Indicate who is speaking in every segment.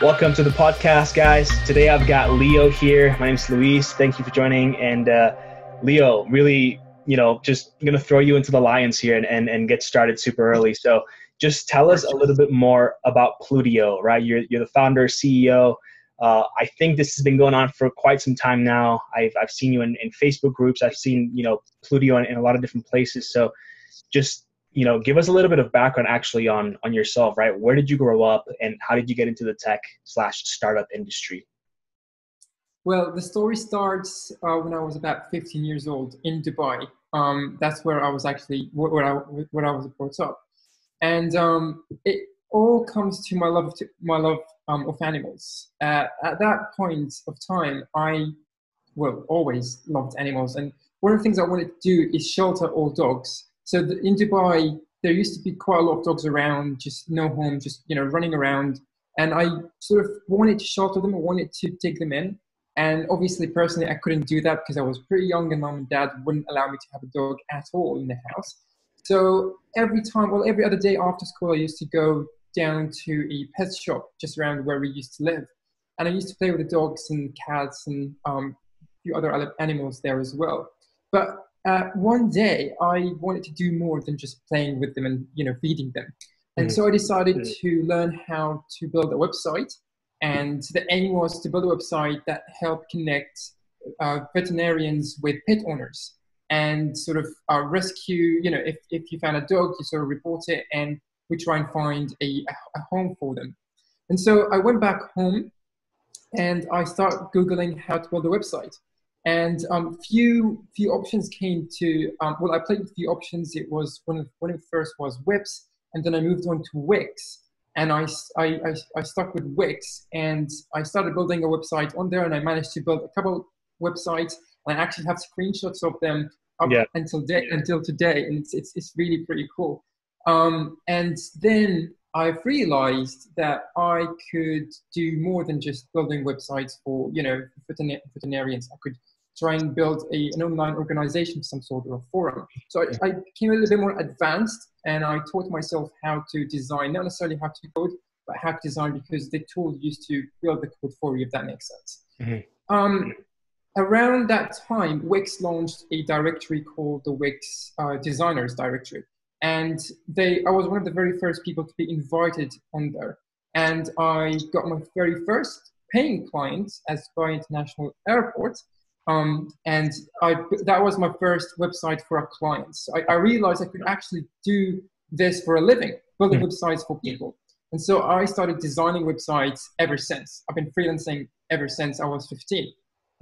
Speaker 1: Welcome to the podcast, guys. Today I've got Leo here. My name's Luis. Thank you for joining. And uh, Leo, really, you know, just gonna throw you into the lions here and, and, and get started super early. So just tell us a little bit more about Plutio, right? You're, you're the founder, CEO. Uh, I think this has been going on for quite some time now. I've, I've seen you in, in Facebook groups. I've seen, you know, Plutio in, in a lot of different places. So just you know give us a little bit of background actually on on yourself right? Where did you grow up and how did you get into the tech slash startup industry?
Speaker 2: Well the story starts uh, when i was about 15 years old in dubai. Um, that's where i was actually where i where i was brought up. And um, it all comes to my love of my love um, of animals. Uh, at that point of time i well always loved animals. And one of the things i wanted to do is shelter all dogs so the, in Dubai, there used to be quite a lot of dogs around, just no home, just you know running around. And I sort of wanted to shelter them, I wanted to take them in. And obviously, personally, I couldn't do that because I was pretty young, and mom and dad wouldn't allow me to have a dog at all in the house. So every time, well, every other day after school, I used to go down to a pet shop just around where we used to live, and I used to play with the dogs and cats and um, a few other animals there as well. But uh, one day I wanted to do more than just playing with them and you know feeding them, and mm. so I decided mm. to learn how to build a website. And the aim was to build a website that helped connect uh, veterinarians with pet owners and sort of uh, rescue. You know, if if you found a dog, you sort of report it, and we try and find a, a home for them. And so I went back home and I started googling how to build a website and um, few few options came to um, well i played with few options it was one of one of the first was Wix and then i moved on to wix and I, I, I, I stuck with wix and i started building a website on there and i managed to build a couple websites and i actually have screenshots of them up yeah. until day, until today and it's, it's, it's really pretty cool um, and then i realized that I could do more than just building websites for, you know, veterinarians. I could try and build a, an online organization, of some sort or a forum. So I, I became a little bit more advanced and I taught myself how to design, not necessarily how to code, but how to design because the tool used to build the code for you, if that makes sense. Mm-hmm. Um, around that time, Wix launched a directory called the Wix uh, Designers Directory. And they, I was one of the very first people to be invited on there. And I got my very first paying client as Dubai International Airport um, and I, that was my first website for a client. So I, I, realized I could actually do this for a living, building mm-hmm. websites for people. And so I started designing websites ever since. I've been freelancing ever since I was 15.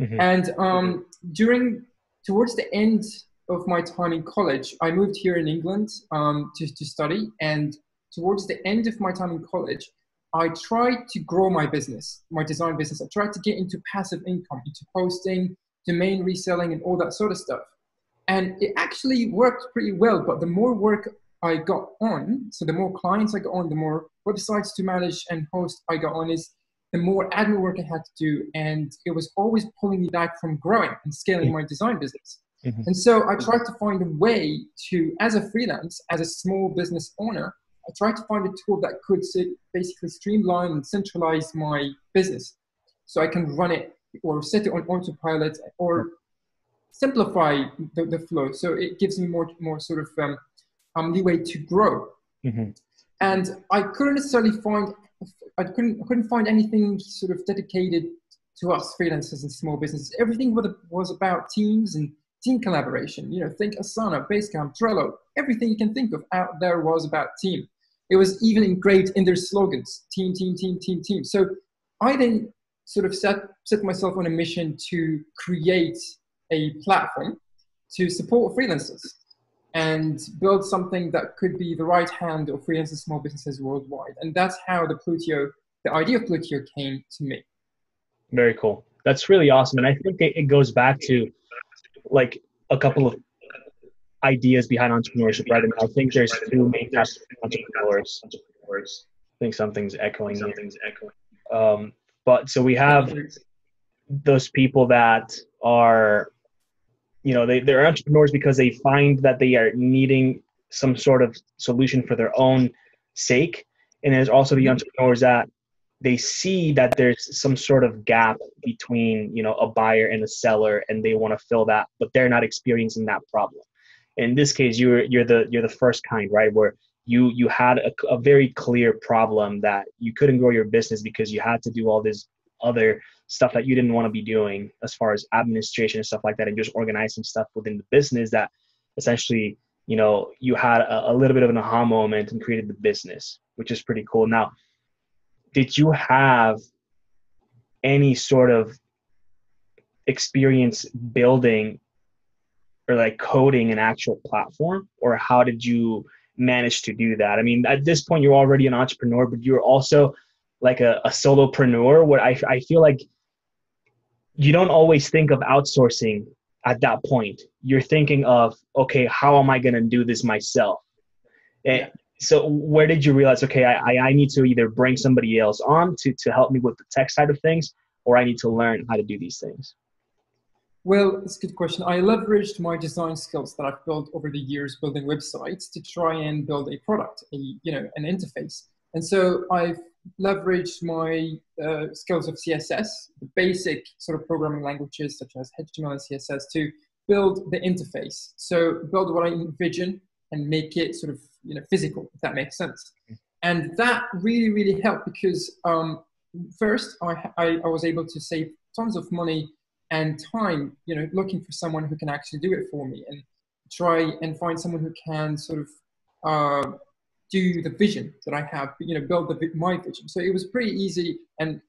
Speaker 2: Mm-hmm. And um, during, towards the end of my time in college, I moved here in England um, to, to study. And towards the end of my time in college, I tried to grow my business, my design business. I tried to get into passive income, into posting, domain reselling and all that sort of stuff. And it actually worked pretty well, but the more work I got on, so the more clients I got on, the more websites to manage and host I got on is the more admin work I had to do. And it was always pulling me back from growing and scaling my design business. Mm-hmm. And so I tried to find a way to, as a freelance, as a small business owner, I tried to find a tool that could basically streamline and centralize my business so I can run it or set it on autopilot or simplify the, the flow. So it gives me more, more sort of um, um, leeway to grow. Mm-hmm. And I couldn't necessarily find, I couldn't, I couldn't find anything sort of dedicated to us freelancers and small businesses. Everything was, was about teams and team collaboration. You know, think Asana, Basecamp, Trello, everything you can think of out there was about team. It was even engraved in their slogans, team, team, team, team, team. So I then sort of set, set myself on a mission to create a platform to support freelancers and build something that could be the right hand of freelancers, small businesses worldwide. And that's how the Plutio, the idea of Plutio came to me.
Speaker 1: Very cool. That's really awesome. And I think it goes back to like a couple of ideas behind entrepreneurship, right? I I think there's two main types of entrepreneurs. I think something's echoing. Something's echoing. Um, but so we have those people that are, you know, they, they're entrepreneurs because they find that they are needing some sort of solution for their own sake. And there's also the mm-hmm. entrepreneurs that they see that there's some sort of gap between you know a buyer and a seller and they want to fill that but they're not experiencing that problem in this case you're you're the you're the first kind right where you you had a, a very clear problem that you couldn't grow your business because you had to do all this other stuff that you didn't want to be doing as far as administration and stuff like that and just organizing stuff within the business that essentially you know you had a, a little bit of an aha moment and created the business which is pretty cool. Now did you have any sort of experience building or like coding an actual platform? Or how did you manage to do that. I mean at this point you're already an entrepreneur but you're also like a, a solopreneur. What I, I feel like you don't always think of outsourcing at that point. You're thinking of okay how am i going to do this myself? And so where did you realize okay I, I need to either bring somebody else on to, to help me with the tech side of things or i need to learn how to do these things
Speaker 2: well it's a good question. I leveraged my design skills that i've built over the years building websites to try and build a product a you know an interface. And so i've leveraged my uh, skills of css the basic sort of programming languages such as html and css to build the interface. So build what i envision and make it sort of you know physical if that makes sense. And that really really helped because um, first I, I, I was able to save tons of money and time you know looking for someone who can actually do it for me and try and find someone who can sort of uh, do the vision that I have, you know, build the, my vision. So it was pretty easy and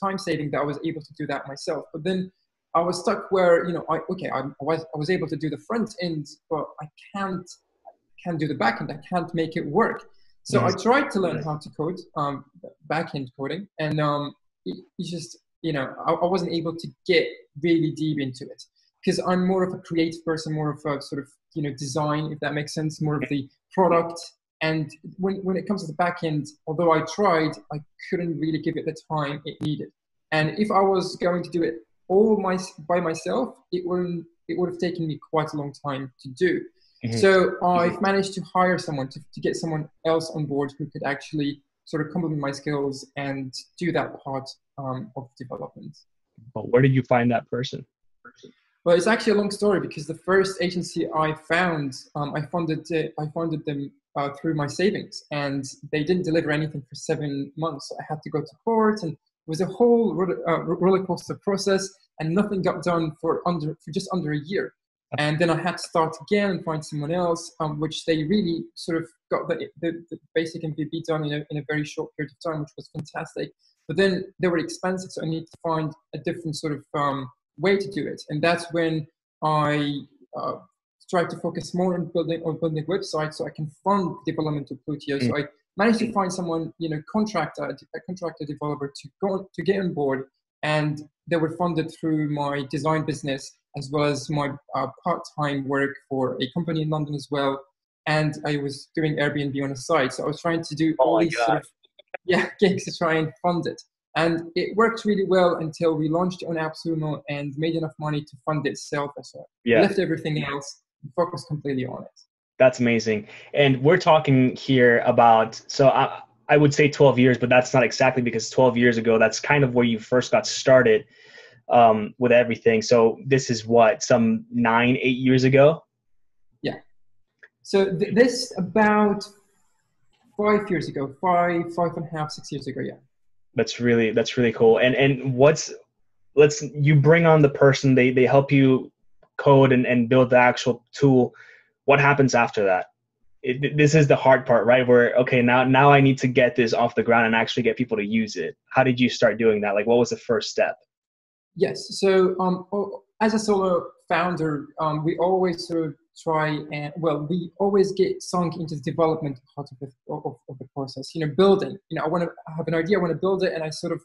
Speaker 2: time saving that I was able to do that myself. But then I was stuck where, you know, I, okay, I, I, was, I was able to do the front end, but I can't I can't do the backend. I can't make it work. So I tried to learn how to code um, back end coding, and um, it, it, just you know I, I, wasn't able to get really deep into it because I'm more of a creative person, more of a sort of you know design, if that makes sense, more of the product. And when when it comes to the back end, although I tried, I couldn't really give it the time it needed. And if I was going to do it all my by myself, it wouldn't it would have taken me quite a long time to do. Mm-hmm. So I've managed to hire someone to, to get someone else on board who could actually sort of complement my skills and do that part um, of development.
Speaker 1: But where did you find that person?
Speaker 2: Well, it's actually a long story because the first agency I found, um, I funded it, I funded them uh, through my savings, and they didn't deliver anything for seven months. So I had to go to court, and it was a whole uh, roller coaster process, and nothing got done for under for just under a year and then I had to start again and find someone else, um, which they really sort of got the, the, the, basic MVP done in a, in a very short period of time, which was fantastic. But then they were expensive, so I needed to find a different sort of um, way to do it. And that's when I uh, tried to focus more on building on building websites so I can fund development of Plutio. Mm. So I managed to find someone, you know, contractor, a contractor developer to go to get on board, and they were funded through my design business as well as my uh, part-time work for a company in London as well. And I was doing Airbnb on the side. So I was trying to do oh all these sort of yeah, gigs to try and fund it. And it worked really well until we launched on AppSumo and made enough money to fund itself. So yeah. left everything else and focused completely on it.
Speaker 1: That's amazing. And we're talking here about, so I, I would say 12 years, but that's not exactly because 12 years ago, that's kind of where you first got started um, with everything. So this is what some nine, eight years ago.
Speaker 2: Yeah. So th- this about five years ago, five, five and a half, six years ago. Yeah.
Speaker 1: That's really that's really cool. And and what's let's you bring on the person they they help you code and, and build the actual tool. What happens after that? It, this is the hard part, right? Where okay, now now I need to get this off the ground and actually get people to use it. How did you start doing that? Like, what was the first step?
Speaker 2: Yes. So um, as a solo founder, um, we always sort of try and well, we always get sunk into the development part of the of, of the process. You know, building. You know, I want to have an idea, I want to build it, and I sort of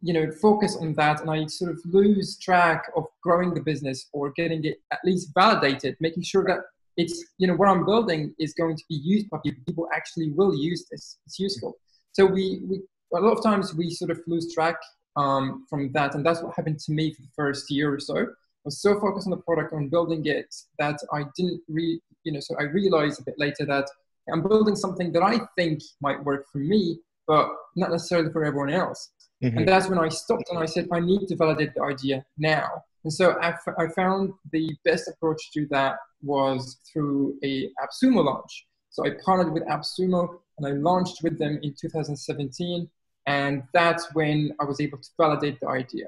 Speaker 2: you know focus on that, and I sort of lose track of growing the business or getting it at least validated, making sure that it's you know what I'm building is going to be used by people. People actually will use this. It's useful. So we we a lot of times we sort of lose track um, from that. And that's what happened to me for the first year or so. I was so focused on the product, on building it, that I didn't really, you know, so I realized a bit later that I'm building something that I think might work for me, but not necessarily for everyone else. Mm-hmm. And that's when I stopped and I said, I need to validate the idea now. And so I, f- I found the best approach to that was through a AppSumo launch. So I partnered with AppSumo and I launched with them in 2017. And that's when I was able to validate the idea.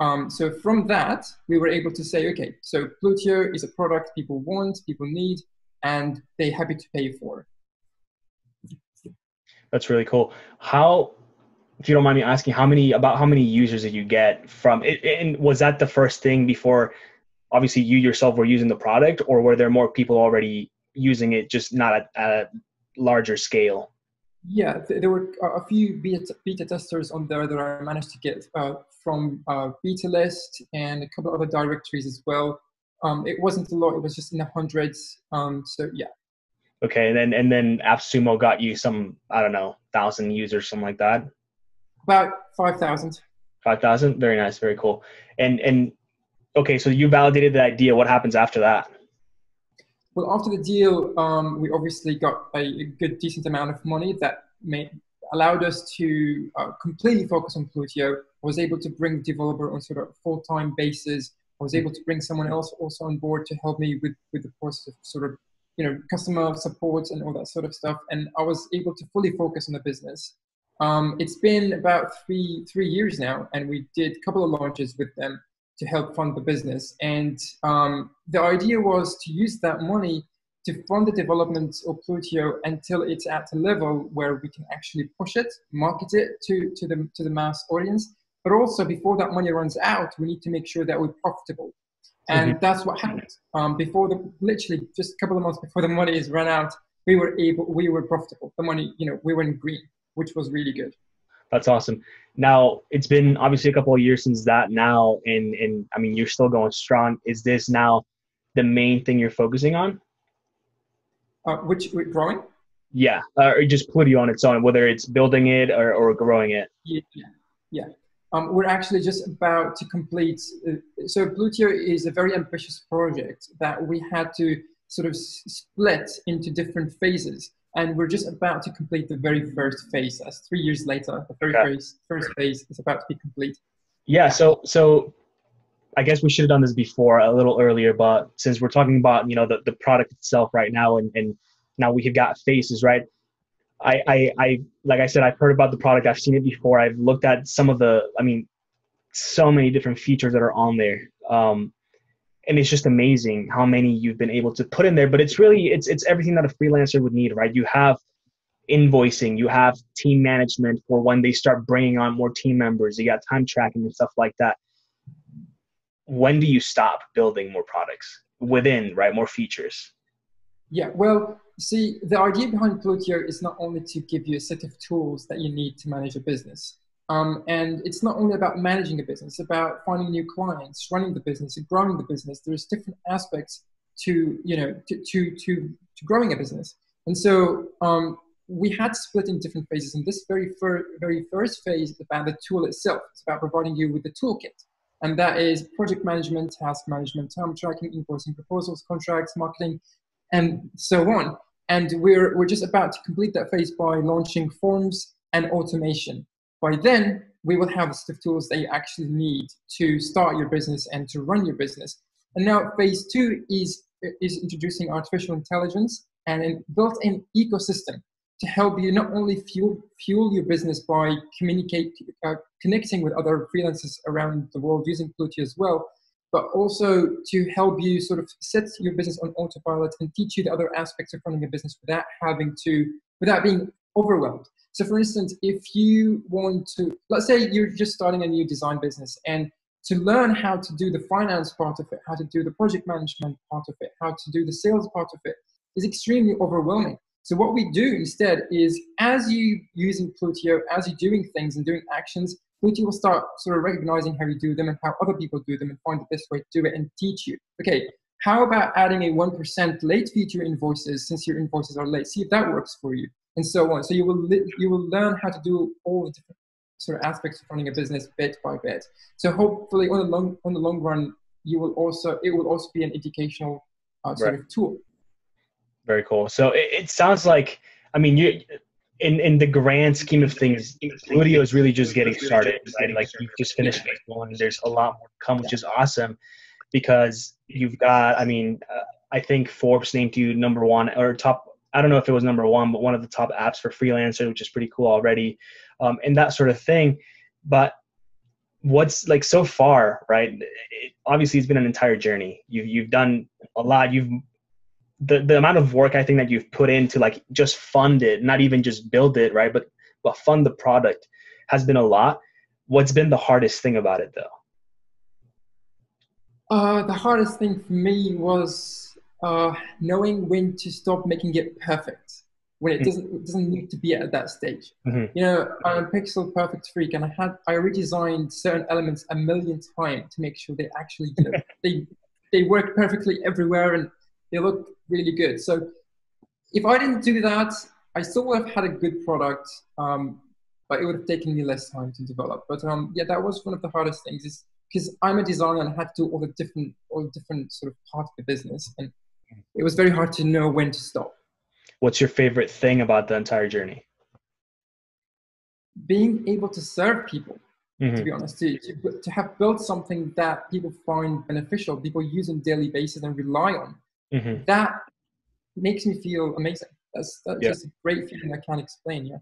Speaker 2: Um, so from that, we were able to say, okay, so Plutio is a product people want, people need, and they're happy to pay for.
Speaker 1: That's really cool. How, if you don't mind me asking, how many about how many users did you get from it? And was that the first thing before? Obviously, you yourself were using the product, or were there more people already using it, just not at, at a larger scale?
Speaker 2: Yeah, there were a few beta, beta testers on there that I managed to get uh, from uh, BetaList and a couple other directories as well. Um, it wasn't a lot; it was just in the hundreds. Um, so yeah.
Speaker 1: Okay, and then and then AppSumo got you some I don't know thousand users, something like that.
Speaker 2: About five thousand.
Speaker 1: Five thousand, very nice, very cool. And and okay, so you validated the idea. What happens after that?
Speaker 2: Well, after the deal, um, we obviously got a, a, good, decent amount of money that made, allowed us to uh, completely focus on Plutio. I was able to bring the developer on sort of full-time basis. I was able to bring someone else also on board to help me with, with the process of sort of, you know, customer support and all that sort of stuff. And I was able to fully focus on the business. Um, it's been about three three years now, and we did a couple of launches with them to help fund the business. And um, the idea was to use that money to fund the development of Plutio until it's at a level where we can actually push it, market it to, to, the, to the mass audience. But also, before that money runs out, we need to make sure that we're profitable. And mm-hmm. that's what happened. Um, before the, literally just a couple of months before the money is run out, we were able, we were profitable. The money, you know, we were in green, which was really good.
Speaker 1: That's awesome. Now it's been obviously a couple of years since that now, and and I mean you're still going strong. Is this now the main thing you're focusing on?
Speaker 2: Uh, which, which growing?
Speaker 1: Yeah, uh, or just Plutio on its own, whether it's building it or, or growing it.
Speaker 2: Yeah, yeah. Um, we're actually just about to complete. Uh, so Plutio is a very ambitious project that we had to sort of s- split into different phases and we're just about to complete the very first phase. As three years later, the very okay. first first phase is about to be complete.
Speaker 1: Yeah. So so I guess we should have done this before a little earlier, but since we're talking about you know the, the product itself right now, and, and now we have got faces, right? I, I I like I said, I've heard about the product. I've seen it before. I've looked at some of the. I mean, so many different features that are on there. Um, and it's just amazing how many you've been able to put in there but it's really it's it's everything that a freelancer would need right? You have invoicing you have team management for when they start bringing on more team members you got time tracking and stuff like that. When do you stop building more products within right? More features?
Speaker 2: Yeah well see the idea behind plutio is not only to give you a set of tools that you need to manage a business um, and it's not only about managing a business, about finding new clients, running the business, and growing the business. There's different aspects to you know to to to, to growing a business. And so um, we had split in different phases. And this very first very first phase is about the tool itself. It's about providing you with the toolkit, and that is project management, task management, time tracking, invoicing, proposals, contracts, marketing, and so on. And we're we're just about to complete that phase by launching forms and automation. By then, we will have the set of tools that you actually need to start your business and to run your business. And now phase two is, is introducing artificial intelligence and a built-in ecosystem to help you not only fuel, fuel your business by communicate, uh, connecting with other freelancers around the world using Plutio as well, but also to help you sort of set your business on autopilot and teach you the other aspects of running a business without having to, without being overwhelmed. So for instance, if you want to, let's say you're just starting a new design business and to learn how to do the finance part of it, how to do the project management part of it, how to do the sales part of it is extremely overwhelming. So what we do instead is as you using Plutio, as you're doing things and doing actions, Plutio will start sort of recognizing how you do them and how other people do them and find the best way to do it and teach you. Okay, how about adding a 1% late feature invoices since your invoices are late? See if that works for you and so on. So you will you will learn how to do all the different sort of aspects of running a business bit by bit. So hopefully, on the long on the long run, you will also it will also be an educational uh, sort right. of tool.
Speaker 1: Very cool. So it, it sounds like I mean you. in in the grand scheme of things, Plutio is really just getting started. Right? Like you just finished phase one. There's a lot more to come, which is awesome because you've got. I mean, uh, I think Forbes named you number one or top. I don't know if it was number one, but one of the top apps for freelancers, which is pretty cool already, um, and that sort of thing. But what's like so far, right? It, obviously, it's been an entire journey. You've you've done a lot. You've the, the amount of work I think that you've put into like just fund it, not even just build it, right? But but fund the product has been a lot. What's been the hardest thing about it though?
Speaker 2: Uh, the hardest thing for me was uh, knowing when to stop making it perfect when it hmm. doesn't it doesn't need to be at that stage. Mm-hmm. You know, I'm a pixel perfect freak, and I had I redesigned certain elements a million times to make sure they actually you know, they they work perfectly everywhere and they look really good. So if I didn't do that, I still would have had a good product, um, but it would have taken me less time to develop. But um, yeah, that was one of the hardest things is because I'm a designer and I had to do all the different all the different sort of parts of the business, and it was very hard to know when to stop.
Speaker 1: What's your favorite thing about the entire journey?
Speaker 2: Being able to serve people. Mm-hmm. To be honest, to, to, to have built something that people find beneficial, people use on daily basis and rely on mm-hmm. that makes me feel amazing. That's that's yeah. just a great feeling I can't explain. Yeah.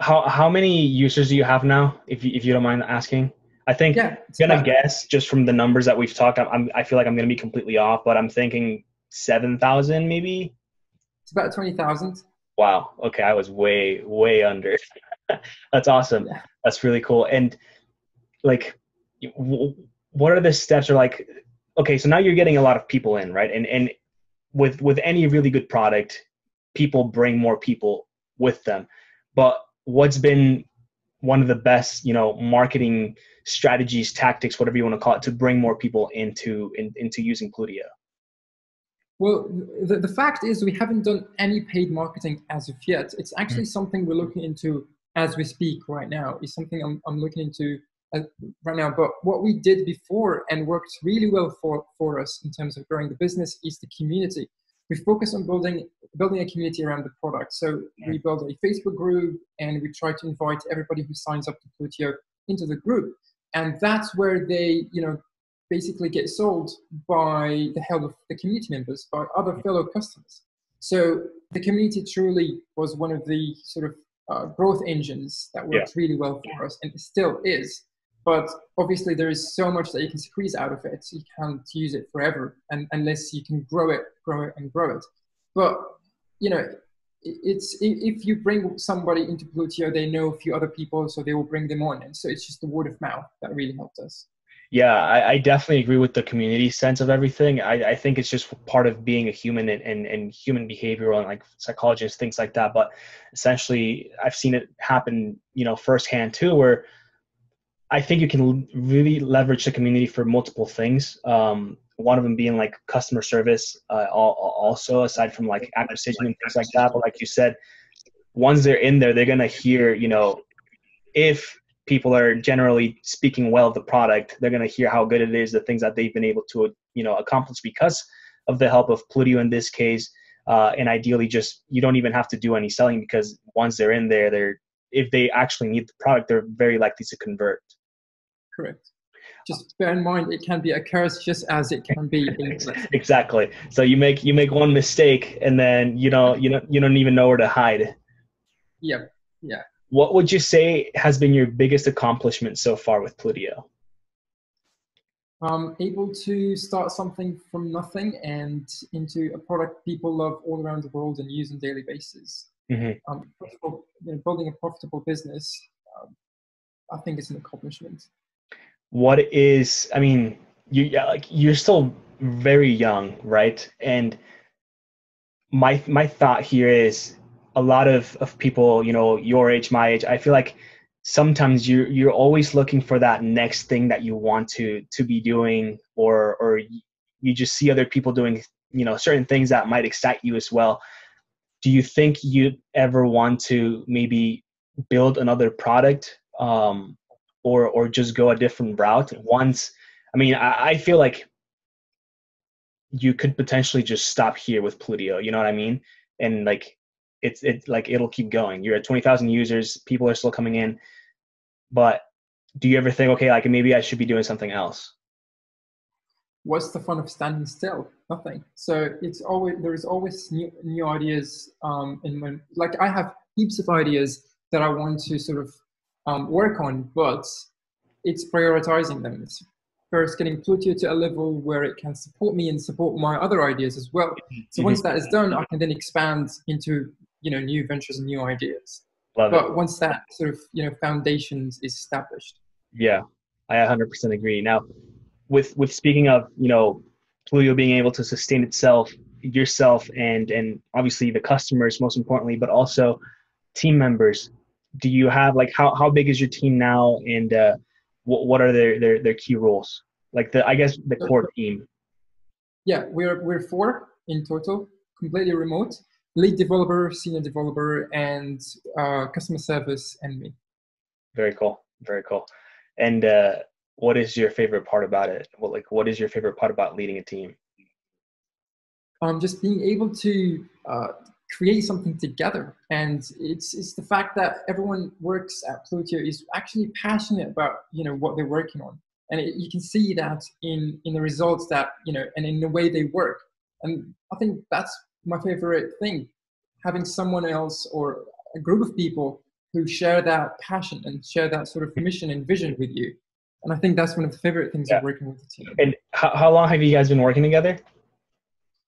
Speaker 1: How how many users do you have now? If you, if you don't mind asking. I think yeah, I'm gonna guess just from the numbers that we've talked. I'm, I'm I feel like I'm gonna be completely off, but I'm thinking seven thousand maybe.
Speaker 2: It's about twenty thousand.
Speaker 1: Wow. Okay, I was way way under. That's awesome. Yeah. That's really cool. And like, what are the steps? Or like, okay, so now you're getting a lot of people in, right? And and with with any really good product, people bring more people with them. But what's been one of the best, you know, marketing strategies, tactics, whatever you want to call it, to bring more people into in, into using Plutio?
Speaker 2: Well, the, the fact is we haven't done any paid marketing as of yet. It's actually mm-hmm. something we're looking into as we speak right now. It's something I'm, I'm looking into uh, right now. But what we did before and worked really well for, for us in terms of growing the business is the community. We focus on building building a community around the product. So we build a Facebook group and we try to invite everybody who signs up to Plutio into the group. And that's where they, you know, basically get sold by the help of the community members, by other fellow customers. So the community truly was one of the sort of uh, growth engines that worked yeah. really well for us and still is but obviously there is so much that you can squeeze out of it you can't use it forever and unless you can grow it grow it and grow it but you know it's if you bring somebody into Plutio, they know a few other people, so they will bring them on, and so it's just the word of mouth that really helped us.
Speaker 1: Yeah, I, I definitely agree with the community sense of everything. I, I think it's just part of being a human and, and, and human behavioral and like psychologists, things like that. But essentially, I've seen it happen, you know, firsthand too, where I think you can really leverage the community for multiple things. Um, one of them being like customer service, uh, also aside from like acquisition and things like that. But like you said, once they're in there, they're gonna hear, you know, if people are generally speaking well of the product, they're gonna hear how good it is, the things that they've been able to, you know, accomplish because of the help of Plutio in this case. Uh, and ideally, just you don't even have to do any selling because once they're in there, they're if they actually need the product, they're very likely to convert.
Speaker 2: Correct. Just bear in mind, it can be a curse just as it can be
Speaker 1: exactly. So you make you make one mistake, and then you know you don't you don't even know where to hide.
Speaker 2: Yeah. Yeah.
Speaker 1: What would you say has been your biggest accomplishment so far with Plutio?
Speaker 2: Um, able to start something from nothing and into a product people love all around the world and use on daily basis. Mm-hmm. Um, you know, building a profitable business, um, I think it's an accomplishment
Speaker 1: what is i mean you like you're still very young right? And my my thought here is a lot of of people you know your age my age i feel like sometimes you you're always looking for that next thing that you want to to be doing or or you just see other people doing you know certain things that might excite you as well. Do you think you'd ever want to maybe build another product um or or just go a different route once i mean I, I, feel like you could potentially just stop here with plutio you know what i mean and like it's it like it'll keep going. You're at twenty thousand users, people are still coming in, but do you ever think, okay, like maybe I should be doing something else?
Speaker 2: What's the fun of standing still? Nothing. So it's always there is always new new ideas. Um, in when like I have heaps of ideas that I want to sort of um, work on, but it's prioritizing them. It's first getting Plutio to a level where it can support me and support my other ideas as well. So once that is done, I can then expand into you know new ventures and new ideas. Love but it. once that sort of you know foundations is established.
Speaker 1: Yeah, I 100% agree. Now, with with speaking of you know Plutio being able to sustain itself, yourself, and and obviously the customers most importantly, but also team members. Do you have like how how big is your team now, and uh, what what are their their their key roles? Like the I guess the core team.
Speaker 2: Yeah, we're we're four in total, completely remote. Lead developer, senior developer, and uh, customer service, and me.
Speaker 1: Very cool. Very cool. And uh, what is your favorite part about it? What like what is your favorite part about leading a team?
Speaker 2: Um, just being able to uh, create something together, and it's it's the fact that everyone works at Plutio is actually passionate about you know what they're working on, and it, you can see that in in the results that you know and in the way they work. And I think that's my favorite thing, having someone else or a group of people who share that passion and share that sort of mission and vision with you. And I think that's one of the favorite things yeah. of working with the team.
Speaker 1: And how, how long have you guys been working together?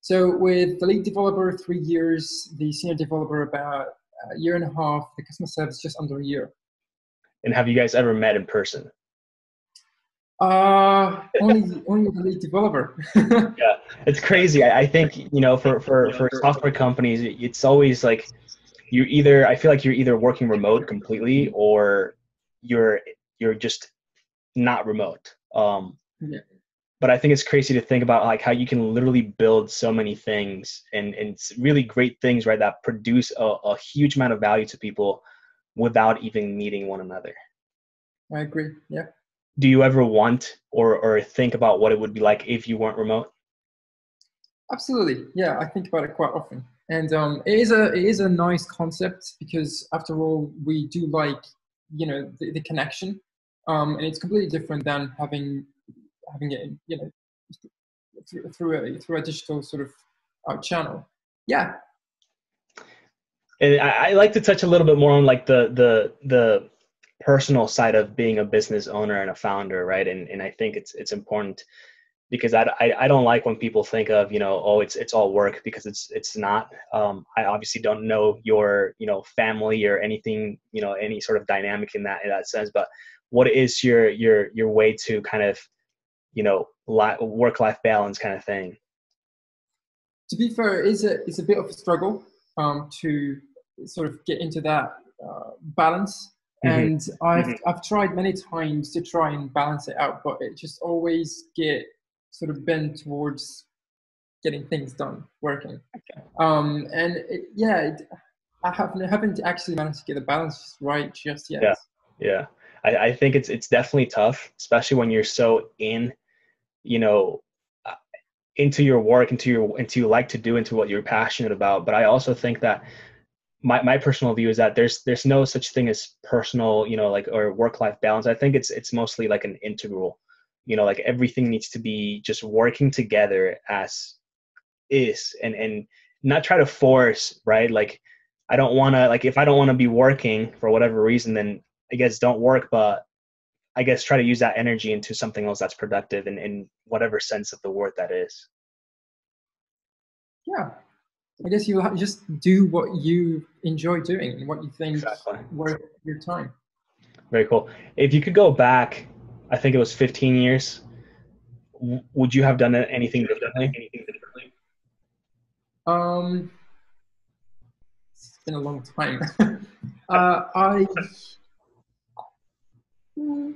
Speaker 2: So with the lead developer, three years, the senior developer about a year and a half, the customer service just under a year.
Speaker 1: And have you guys ever met in person?
Speaker 2: Uh, only only the lead developer.
Speaker 1: yeah, it's crazy. I, I, think you know for for for software companies, it's always like you either I feel like you're either working remote completely or you're you're just not remote. Um, yeah. But I think it's crazy to think about like how you can literally build so many things and and really great things right that produce a, a huge amount of value to people without even meeting one another.
Speaker 2: I agree. Yeah.
Speaker 1: Do you ever want or or think about what it would be like if you weren't remote?
Speaker 2: Absolutely. Yeah, I think about it quite often and um, it is a it is a nice concept because after all we do like you know the, the connection um, and it's completely different than having having it you know through, through a through a digital sort of uh, channel. Yeah.
Speaker 1: And I, I like to touch a little bit more on like the the the personal side of being a business owner and a founder right? And and i think it's it's important because I, I, I, don't like when people think of you know oh it's it's all work because it's it's not. Um, I obviously don't know your you know family or anything you know any sort of dynamic in that in that sense but what is your your your way to kind of you know work life balance kind of thing
Speaker 2: to be fair it's a it's a bit of a struggle um, to sort of get into that uh, balance mm-hmm. and I've mm-hmm. I've tried many times to try and balance it out but it just always get sort of bent towards getting things done, working. Okay. Um, and it, yeah, it, I haven't, I haven't actually managed to get the balance right just yet.
Speaker 1: Yeah, yeah. I, I think it's it's definitely tough, especially when you're so in, you know, uh, into your work, into your into you like to do, into what you're passionate about. But I also think that my, my personal view is that there's there's no such thing as personal, you know, like or work life balance. I think it's it's mostly like an integral you know like everything needs to be just working together as is and and not try to force right like i don't want to like if i don't want to be working for whatever reason then i guess don't work but i guess try to use that energy into something else that's productive in, in whatever sense of the word that is
Speaker 2: yeah i guess you just do what you enjoy doing and what you think exactly. worth your time
Speaker 1: very cool if you could go back I think it was 15 years. Would you have done anything differently? Anything differently?
Speaker 2: Um, it's been a long time. uh, I,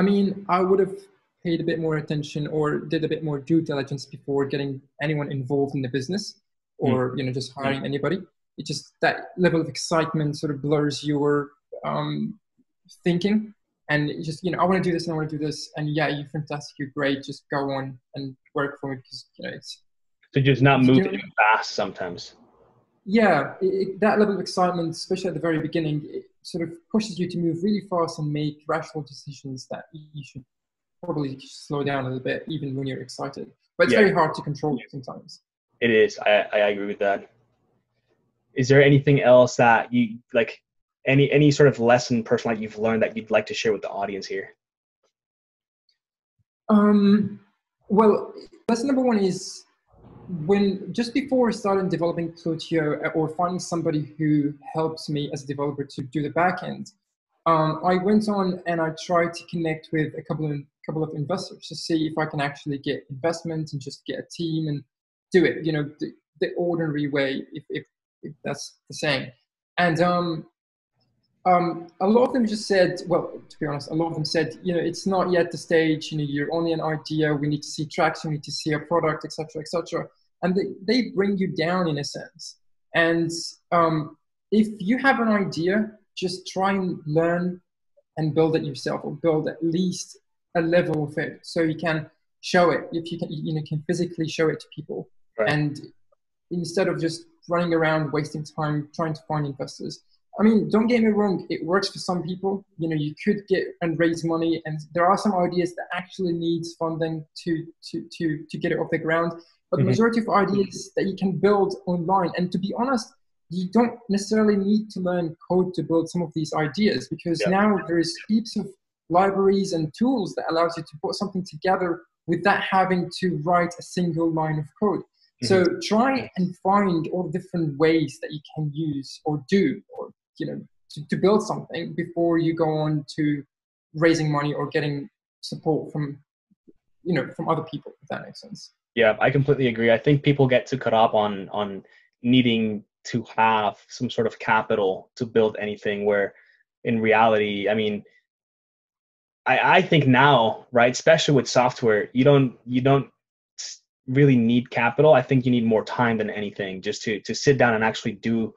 Speaker 2: I mean, I would have paid a bit more attention or did a bit more due diligence before getting anyone involved in the business or mm. you know just hiring mm. anybody. It just that level of excitement sort of blurs your um, thinking and just you know i want to do this and i want to do this and yeah you're fantastic you're great just go on and work for it because you know it's
Speaker 1: so just not move too fast sometimes
Speaker 2: yeah, it, it, that level of excitement, especially at the very beginning, it sort of pushes you to move really fast and make rational decisions that you should probably slow down a little bit, even when you're excited. But it's yeah. very hard to control sometimes.
Speaker 1: It is. I, I agree with that. Is there anything else that you like? Any any sort of lesson personally you've learned that you'd like to share with the audience here?
Speaker 2: Um. Well, lesson number one is when just before starting developing Plutio uh, or finding somebody who helps me as a developer to do the backend, um, I went on and I tried to connect with a couple of couple of investors to see if I can actually get investment and just get a team and do it, you know, the, the ordinary way, if, if, if that's the same. And um, um, a lot of them just said, well, to be honest, a lot of them said, you know, it's not yet the stage, you know, you're only an idea, we need to see traction, we need to see a product, etc., etc and they, they bring you down in a sense. And um, if you have an idea, just try and learn and build it yourself, or build at least a level of it, so you can show it. If you can, you know, can physically show it to people, right. and instead of just running around wasting time trying to find investors. I mean, don't get me wrong, it works for some people. You know, you could get and raise money, and there are some ideas that actually needs funding to to to to get it off the ground but the mm-hmm. majority of ideas that you can build online. And to be honest, you don't necessarily need to learn code to build some of these ideas because yeah. now there's heaps of libraries and tools that allows you to put something together without having to write a single line of code. Mm-hmm. So try and find all the different ways that you can use or do or you know to, to build something before you go on to raising money or getting support from you know from other people if that makes sense
Speaker 1: yeah, I completely agree. I think people get too caught up on on needing to have some sort of capital to build anything where in reality, I mean I, I think now, right, especially with software, you don't you don't really need capital. I think you need more time than anything just to to sit down and actually do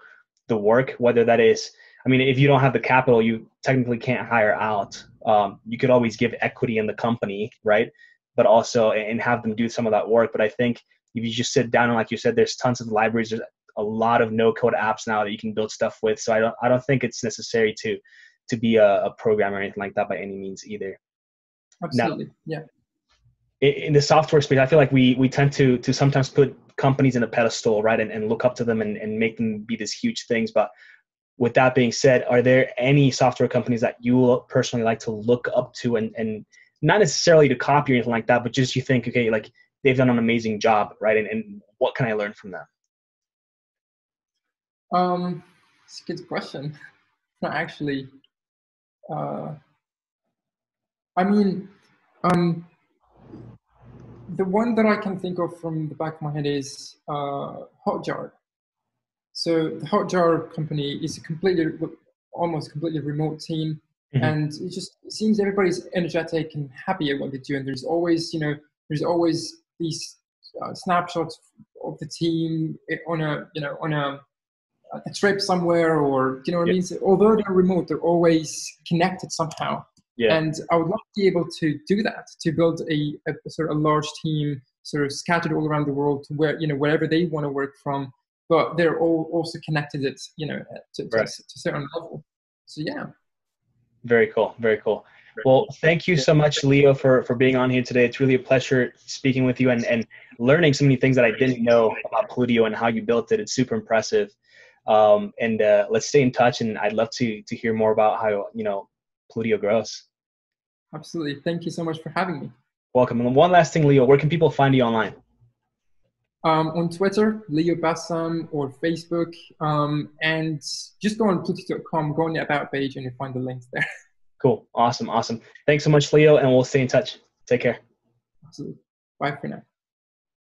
Speaker 1: the work, whether that is I mean, if you don't have the capital, you technically can't hire out. Um, you could always give equity in the company, right? but also and have them do some of that work. But I think if you just sit down and like you said, there's tons of libraries. There's a lot of no code apps now that you can build stuff with. So I don't I don't think it's necessary to to be a, a programmer or anything like that by any means either.
Speaker 2: Absolutely. Now, yeah.
Speaker 1: In the software space, I feel like we we tend to to sometimes put companies in a pedestal, right, and, and look up to them and, and make them be these huge things. But with that being said, are there any software companies that you personally like to look up to and, and not necessarily to copy or anything like that, but just you think, okay, like they've done an amazing job, right? And, and what can I learn from them?
Speaker 2: Um, it's a good question. Not actually. Uh, I mean, um, the one that I can think of from the back of my head is uh, Hotjar. So the Hotjar company is a completely, almost completely remote team Mm-hmm. And it just it seems everybody's energetic and happy at what they do. And there's always, you know, there's always these uh, snapshots of the team on a, you know, on a, a trip somewhere or, you know what yeah. I mean? So although they're remote, they're always connected somehow. Yeah. And I would love to be able to do that, to build a, a sort of a large team sort of scattered all around the world to where, you know, wherever they want to work from, but they're all also connected at, you know, to, right. to, to a certain level. So yeah.
Speaker 1: Very cool. Very cool. Well, thank you so much, Leo, for, for being on here today. It's really a pleasure speaking with you and, and learning so many things that I didn't know about Plutio and how you built it. It's super impressive. Um, and uh, let's stay in touch. And I'd love to to hear more about how you know Plutio Gross.
Speaker 2: Absolutely. Thank you so much for having me.
Speaker 1: Welcome. And one last thing, Leo. Where can people find you online?
Speaker 2: um, on Twitter, Leo Bassam, or Facebook, um, and just go on Plutio.com, go on the About page, and you'll find the links there.
Speaker 1: Cool. Awesome. Awesome. Thanks so much, Leo, and we'll stay in touch. Take care.
Speaker 2: Absolutely. Bye for now.